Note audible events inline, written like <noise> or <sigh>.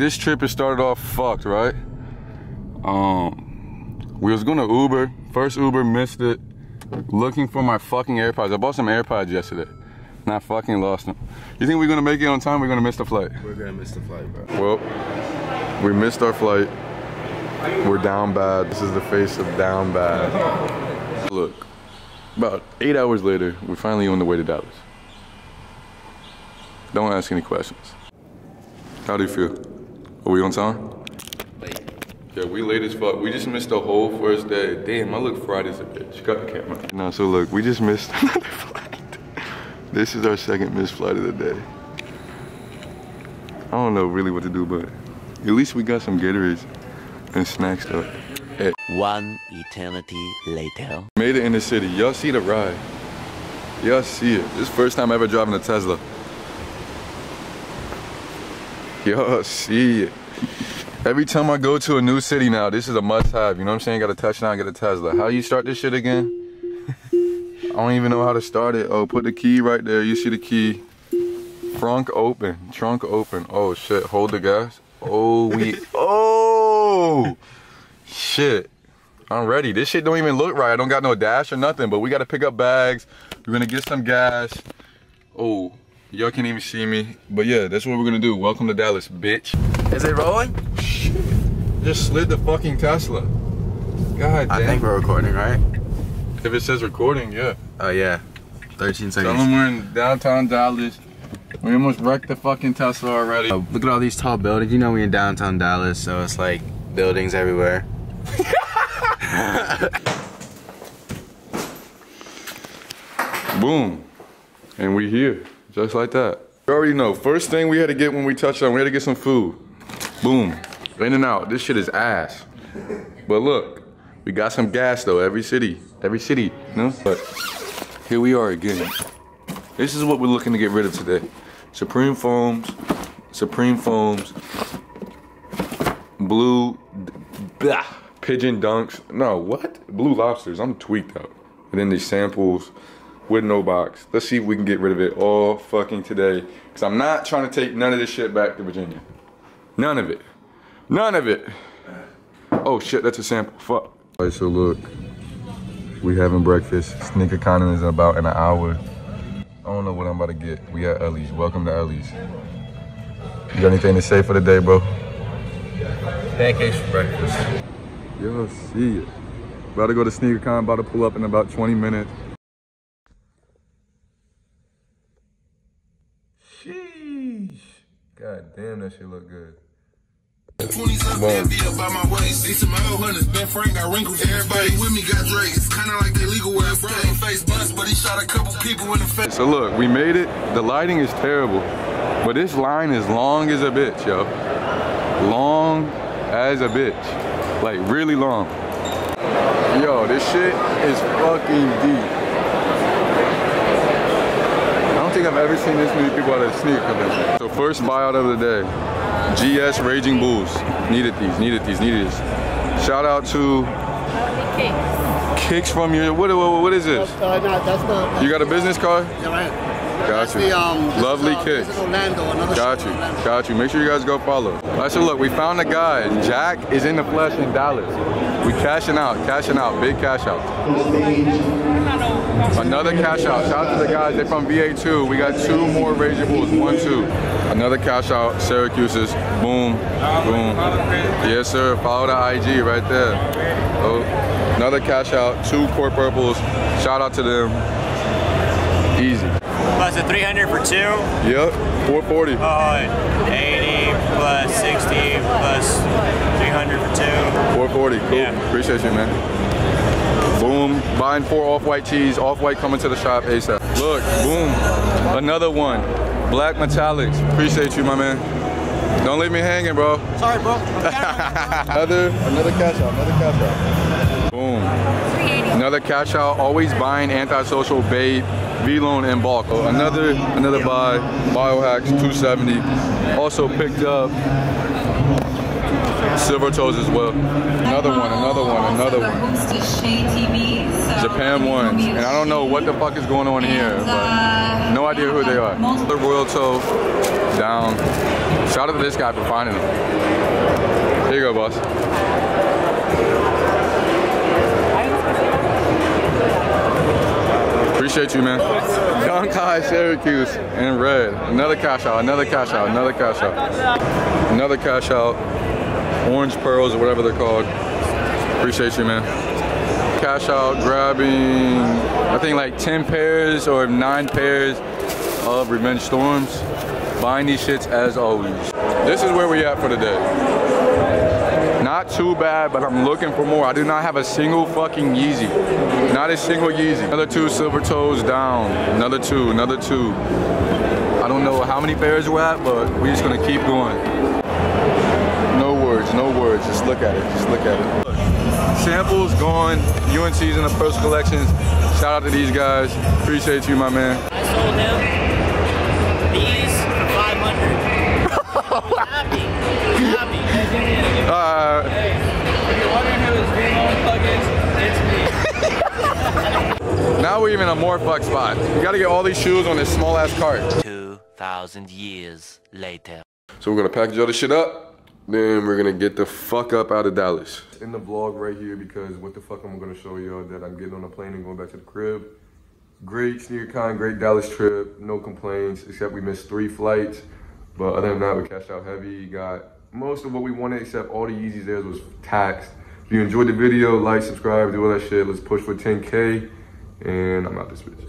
This trip has started off fucked, right? Um, we was gonna Uber. First Uber missed it. Looking for my fucking AirPods. I bought some AirPods yesterday. And I fucking lost them. You think we're gonna make it on time? We're gonna miss the flight. We're gonna miss the flight, bro. Well, we missed our flight. We're down bad. This is the face of down bad. Look, about eight hours later, we're finally on the way to Dallas. Don't ask any questions. How do you feel? Are we on time? Late. Yeah, we late as fuck. We just missed the whole first day. Damn, I look fried as a bitch. Cut the camera. No, so look, we just missed <laughs> another flight. This is our second missed flight of the day. I don't know really what to do, but at least we got some Gatorades and snacks though. Hey, One eternity later. made it in the city. Y'all see the ride. Y'all see it. This is first time ever driving a Tesla. Y'all see it. Every time I go to a new city now, this is a must have. You know what I'm saying? Got a touchdown, get a Tesla. How you start this shit again? I don't even know how to start it. Oh, put the key right there. You see the key. Trunk open. Trunk open. Oh shit. Hold the gas. Oh we <laughs> Oh shit. I'm ready. This shit don't even look right. I don't got no dash or nothing, but we gotta pick up bags. We're gonna get some gas. Oh, y'all can't even see me. But yeah, that's what we're gonna do. Welcome to Dallas, bitch. Is it rolling? Shit. Just slid the fucking Tesla. God damn. I think we're recording, right? if it says recording, yeah. Oh yeah. 13 seconds. Tell them we're in downtown Dallas. We almost wrecked the fucking Tesla already. Oh, look at all these tall buildings. You know we in downtown Dallas, so it's like buildings everywhere. <laughs> Boom. And we here. Just like that. You already know. First thing we had to get when we touched on, we had to get some food. Boom. In-N-Out. This shit is ass. But look, we got some gas though. Every city. Every city. You know? But here we are again. This is what we're looking to get rid of today. Supreme foams. Supreme foams. Blue. Blah, pigeon dunks. No, what? Blue lobsters. I'm tweaked out. And then these samples with no box. Let's see if we can get rid of it all fucking today. Cause I'm not trying to take none of this shit back to Virginia. None of it. None of it. Oh shit, that's a sample. Fuck. Alright, so look. We having breakfast. Sneak economy is in about in an hour. I don't know what I'm about to get. We at Ellie's. Welcome to Ellie's. You got anything to say for the day, bro? Pancakes for breakfast. Yo, see it. About to go to SneakerCon, about to pull up in about 20 minutes. Sheesh. God damn, that shit look good. 20s up be up by my waist. These some old hunters, Ben Frank got wrinkles. Everybody with me got Drake. It's kinda like they legal wear bro. Face bust, but he shot a couple people in the face. So look, we made it. The lighting is terrible, but this line is long as a bitch, yo. Long as a bitch. Like really long. Yo, this shit is fucking deep. I don't think I've ever seen this many people at a sneaker convention. So first buyout of the day. GS Raging Bulls. Needed these, needed these, needed these. Shout out to Kicks Kicks from your, what, what, what is this? Uh, no, that's the. You got a business card? Yeah, right. Got That's you. the, um, Lovely is, uh, kicks. Orlando, Got you, got you. Make sure you guys go follow. All right, so look, we found a guy. Jack is in the flesh in Dallas. We cashing out, cashing out, big cash out. Another cash out. Shout out to the guys. They're from VA2. We got two more Razor Bulls. One, two. Another cash out. Syracuse's. Boom, boom. Yes, sir. Follow the IG right there. Oh, another cash out. Two Court Purples. Shout out to them. Easy. Plus a 300 for two. Yep. 440. Oh, 80 plus 60 plus 300 for two. 440. Cool. Yeah. Appreciate you, man. Boom. Buying four off-white tees. Off-white coming to the shop ASAP. Look. Boom. Another one. Black metallics. Appreciate you, my man. Don't leave me hanging, bro. Sorry, bro. <laughs> Another, another cash out. Another cash out. Boom. Another cash out. Always buying antisocial babe. Vlone in bulk. Another, another buy. Biohacks 270. Also picked up Silver toes as well. Another one, another one, another one. Japan ones. And I don't know what the fuck is going on here, but no idea who they are. The Royal Toe down. Shout out to this guy for finding them. Here you go, boss. Appreciate you, man. Young Kai Syracuse in red. Another cash out, another cash out, another cash out. Another cash out. Orange pearls or whatever they're called. Appreciate you, man. Cash out, grabbing, I think like 10 pairs or nine pairs of Revenge Storms. Buying these shits as always. This is where we at for the day. Not too bad, but I'm looking for more. I do not have a single fucking Yeezy. Not a single Yeezy. Another two silver toes down. Another two, another two. I don't know how many pairs we're at, but we're just gonna keep going. No words. Just look at it. Just look at it. Samples gone. UNC's in the first collections. Shout out to these guys. Appreciate you, my man. I sold him these for 500. happy. Happy. Uh, If you're wondering who his real plug is, it's me. now we're even a more fuck spot. We gotta get all these shoes on this small ass cart. 2,000 years later. So we're gonna package all this shit up. Then we're gonna get the fuck up out of Dallas. In the vlog right here because what the fuck am I'm gonna show y'all that I'm getting on a plane and going back to the crib. Great SneakerCon, great Dallas trip, no complaints, except we missed three flights. But other than that, we cashed out heavy, got most of what we wanted except all the Yeezys there was taxed. If you enjoyed the video, like, subscribe, do all that shit. Let's push for 10K. And I'm out this bitch.